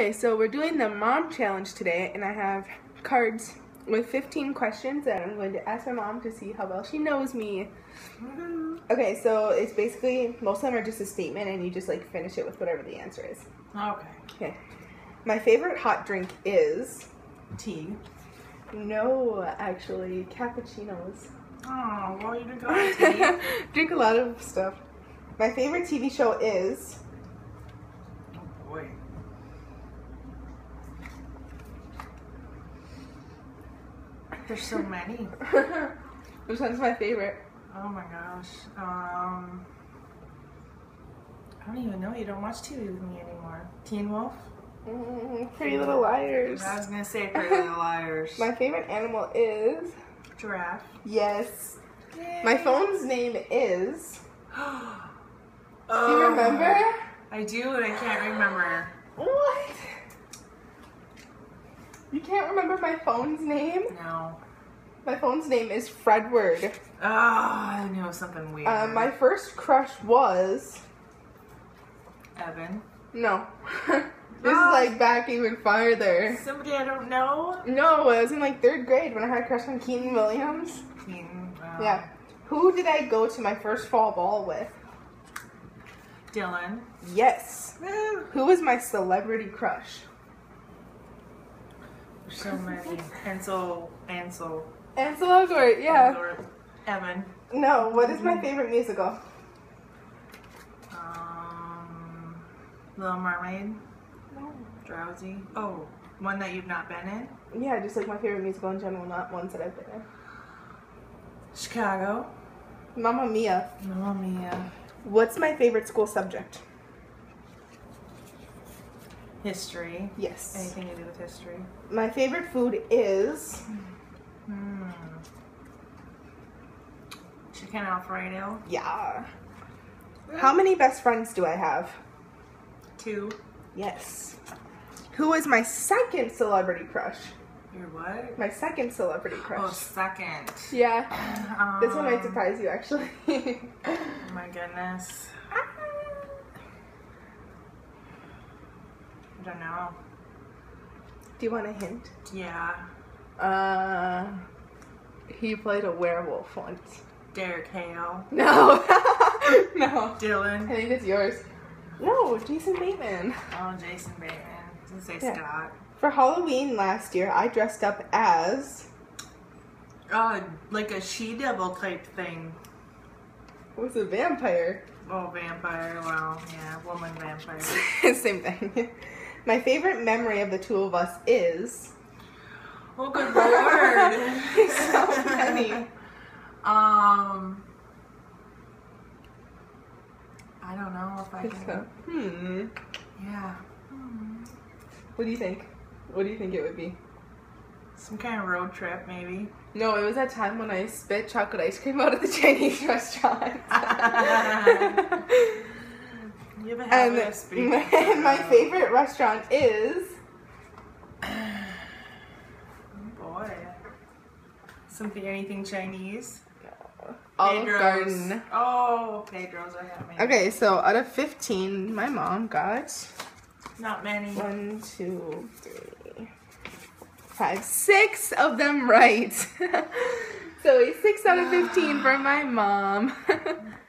Okay, so we're doing the mom challenge today, and I have cards with 15 questions that I'm going to ask my mom to see how well she knows me. Mm-hmm. Okay, so it's basically, most of them are just a statement, and you just like finish it with whatever the answer is. Okay. Okay. My favorite hot drink is. Tea. No, actually, cappuccinos. Oh, well, you drink a lot of tea. Drink a lot of stuff. My favorite TV show is. oh, boy. There's so many. Which one's my favorite? Oh my gosh. Um, I don't even know. You don't watch TV with me anymore. Teen Wolf? Mm, Pretty Little Liars. I was gonna say Pretty Little Liars. My favorite animal is. Giraffe. Yes. My phone's name is. oh, Do you remember? I do, and I can't remember. What? You can't remember my phone's name? No. My phone's name is Fredward. Oh, I knew it was something weird. Uh, my first crush was. Evan. No. this Ah. is like back even farther. Somebody I don't know. No, I was in like third grade when I had a crush on Keenan Williams. Teen. Wow. Yeah. Who did I go to my first fall ball with? Dylan. Yes. Who was my celebrity crush? So many. Ansel. Ansel. Ansel Elgort, yeah. Elgort, Evan. No, what is my favorite musical? Um, Little Mermaid. No. Drowsy. Oh, one that you've not been in. Yeah, just like my favorite musical in general, not ones that I've been in. Chicago. Mamma Mia. Mamma Mia. What's my favorite school subject? History. Yes. Anything to do with history. My favorite food is. Hmm. Chicken Alfredo. Yeah. How many best friends do I have? Two. Yes. Who is my second celebrity crush? Your what? My second celebrity crush. Oh, second. Yeah. This one might Um, surprise you, actually. My goodness. I don't know. Do you want a hint? Yeah. Uh, he played a werewolf once. Derek Hale. No, no. Dylan. I think it's yours. No, Jason Bateman. Oh, Jason Bateman. Gonna say Yeah. Scott. For Halloween last year, I dressed up as Oh, like a she devil type thing. was a vampire. Oh, vampire. Wow. Yeah, woman vampire. Same thing. My favorite memory of the two of us is Oh, good lord. so many. Um, I don't know if I So, can. hmm. Yeah. Hmm. What do you think? What do you think it would be? Some kind of road trip, maybe. No, it was that time when I spit chocolate ice cream out of the Chinese restaurant. You have a and habit speaking. my, my favorite restaurant is Oh boy. Something, anything Chinese? Olive Pedro's. Garden. Oh, Pedro's I have maybe. Okay, so out of 15, my mom got Not many. one, two, three, five, six of them right. so a six out of 15 for my mom.